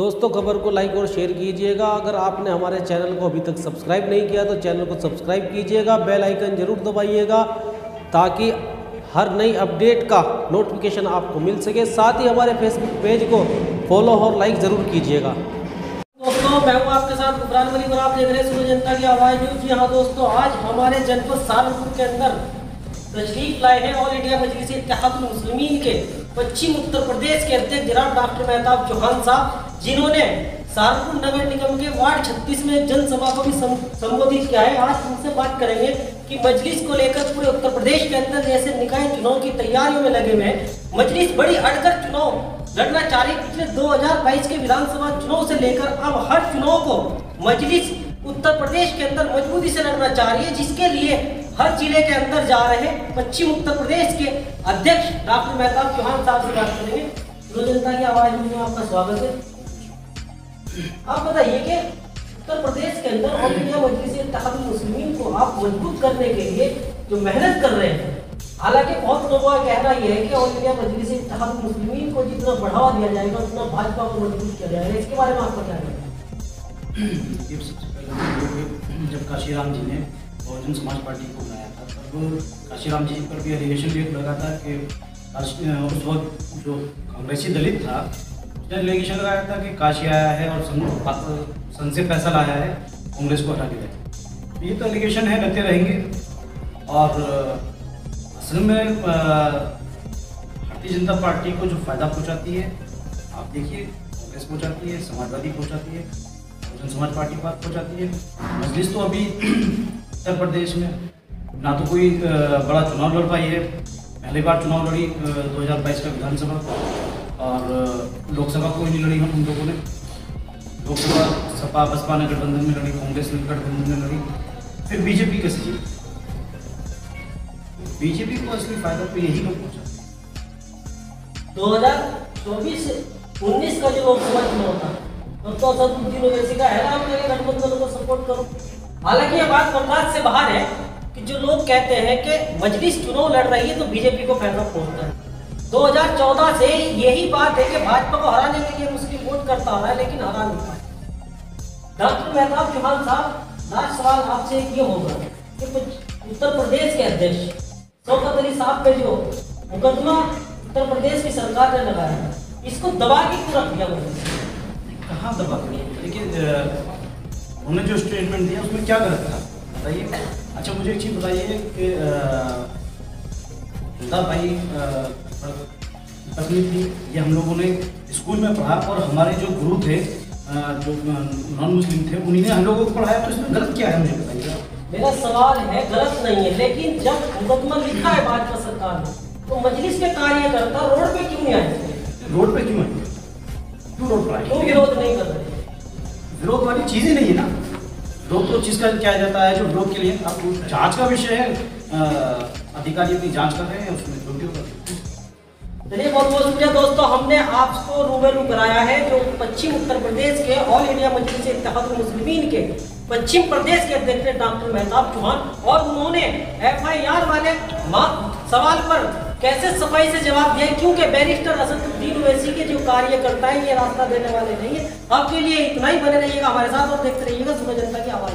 दोस्तों, खबर को लाइक और शेयर कीजिएगा। अगर आपने हमारे चैनल को अभी तक सब्सक्राइब नहीं किया तो चैनल को सब्सक्राइब कीजिएगा बेल आइकन ज़रूर दबाइएगा, ताकि हर नई अपडेट का नोटिफिकेशन आपको मिल सके। साथ ही हमारे फेसबुक पेज को फॉलो और लाइक ज़रूर कीजिएगा। दोस्तों, मैं हूँ आपके साथ मलिक और आप देख रहे हैं जनता की आवाज़ न्यूज़ जी हाँ दोस्तों, आज हमारे जनपद सहारनपुर के अंदर तशरीफ़ लाए हैं ऑल इंडिया मजलिस मुस्लिमीन के पश्चिम उत्तर प्रदेश के अध्यक्ष जनाब डॉक्टर मेहताब चौहान साहब। जिन्होंने सहारनपुर नगर निगम के वार्ड 36 में जनसभा को भी संबोधित किया है। आज उनसे बात करेंगे कि मजलिस को लेकर पूरे उत्तर प्रदेश के अंदर जैसे निकाय चुनाव की तैयारियों में लगे हुए हैं। मजलिस बड़ी अड़कर चुनाव लड़ना चाह रही पिछले 2022 के विधानसभा चुनाव से लेकर अब हर चुनाव को मजलिस उत्तर प्रदेश के अंदर मजबूती से लड़ना चाह रही है, जिसके लिए हर ज़िले के अंदर जा रहे पश्चिम उत्तर प्रदेश के अध्यक्ष डॉक्टर मेहताब चौहान साहब से बात करेंगे। जनता की आवाज़ में आपका स्वागत है। आप बताइए कि उत्तर प्रदेश के अंदर ऑल इंडिया मजलिस मुस्लिमीन को आप मज़बूत करने के लिए जो मेहनत कर रहे हैं, हालाँकि बहुत लोगों का कहना यह है कि ऑल इंडिया मजलिस मुस्लिमीन को जितना बढ़ावा दिया जाएगा, उतना भाजपा को मज़बूत किया जाएगा। इसके बारे में आपका क्या कहना सबसे जब काशीराम जी ने बहुजन समाज पार्टी को बनाया था, तब काशीराम जी पर भी एलिगेशन भी लगा था कि उस वक्त जो कांग्रेसी दलित था एलिगेशन लगाया था कि काशी आया है और संघ से फैसला आया है, कांग्रेस को हटा दिया तो ये तो एलिगेशन है, लगते रहेंगे। और असल में भारतीय जनता पार्टी को जो फ़ायदा पहुंचाती है, आप देखिए, कांग्रेस पहुंचाती है, समाजवादी पहुंचाती है, बहुजन समाज पार्टी को बात पहुंचाती है। मजलिस तो अभी उत्तर प्रदेश में, ना तो कोई बड़ा चुनाव लड़ पाई है। पहली बार चुनाव लड़ी 2022 का विधानसभा। और लोकसभा कोई नहीं लड़ी हम उन लोगों ने। लोकसभा, सपा, बसपा ने गठबंधन में लड़ी, कांग्रेस ने गठबंधन में लड़ी। फिर बीजेपी कैसे जीत बीजेपी को असली फ़ायदा तो यही लोग पहुँचा। दो हज़ार चौबीस, उन्नीस का जो लोकसभा चुनाव था तो तो असदुद्दीन ओवैसी का हैरान करके गठबंधन को सपोर्ट करो। हालाँकि ये बात बर्दाश्त से बाहर है कि जो लोग कहते हैं कि मजलिस चुनाव लड़ रही है तो बीजेपी को फ़ायदा पहुँचता है। 2014 से यही बात है कि भाजपा को हराने के लिए मुस्लिम वोट करता रहा है, लेकिन हरा नहीं पाया। डॉक्टर मेहताब चौहान साहब, लास्ट सवाल आपसे ये होगा कि उत्तर प्रदेश के अध्यक्ष शौकत अली साहब पे जो मुकदमा उत्तर प्रदेश की सरकार ने लगाया है, इसको दबा के क्यों रख दिया कहाँ दबा के? देखिए उन्होंने जो स्टेटमेंट दिया, उसमें क्या गलत था? बताइए। अच्छा मुझे एक चीज़ बताइए कि भाई तकनीक थी ये हम लोगों ने स्कूल में पढ़ा और हमारे जो गुरु थे जो नॉन मुस्लिम थे उन्हीं ने हम लोगों को पढ़ाया तो इसमें गलत क्या है मुझे बताइएगा मेरा सवाल है गलत नहीं है लेकिन जब मुकदमा लिखा है भाजपा सरकार ने तो मजलिस के कार्यकर्ता रोड पे क्यों नहीं आए? रोड पे क्यों आए? क्यों रोड पर आए? क्यों विरोध नहीं कर रहे? विरोध वाली चीज़ ही नहीं है ना। विरोध तो चीज़ का क्या जाता है जो विरोध के लिए अब जाँच का विषय है अधिकारी अपनी जाँच कर रहे हैं उसमें भी होगा चलिए बहुत बहुत शुक्रिया दोस्तों, हमने आपको रूबरू कराया है जो पश्चिम उत्तर प्रदेश के ऑल इंडिया मजलिस इत्तेहाद मुस्लिमीन के पश्चिम प्रदेश के अध्यक्ष डॉक्टर मेहताब चौहान और उन्होंने एफआईआर वाले सवाल पर कैसे सफ़ाई से जवाब दिया क्योंकि बैरिस्टर असदुद्दीन ओवैसी के जो कार्यकर्ता है, ये रास्ता देने वाले नहीं है। आपके लिए इतना ही बने रहिएगा, हमारे साथ और देखते रहिएगा, सुबह जनता की आवाज़